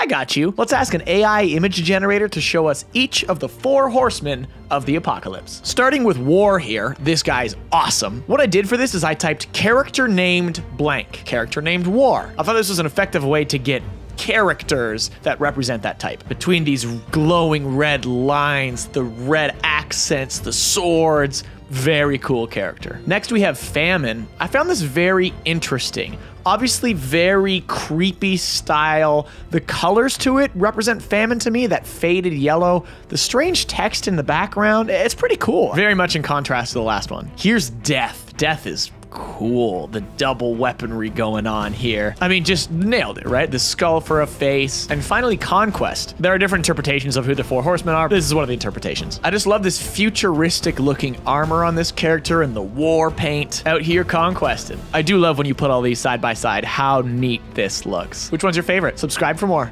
I got you. Let's ask an AI image generator to show us each of the four horsemen of the apocalypse. Starting with War here, this guy's awesome. What I did for this is I typed character named blank, character named War. I thought this was an effective way to get characters that represent that type. Between these glowing red lines, the red accents, the swords, very cool character. Next, we have Famine. I found this very interesting. Obviously, very creepy style. The colors to it represent famine to me, that faded yellow. The strange text in the background, it's pretty cool. Very much in contrast to the last one. Here's Death. Death is cool. The double weaponry going on here. I mean, just nailed it, right? The skull for a face. And finally, Conquest. There are different interpretations of who the four horsemen are. This is one of the interpretations. I just love this futuristic looking armor on this character and the war paint out here conquested. I do love when you put all these side by side, how neat this looks. Which one's your favorite? Subscribe for more.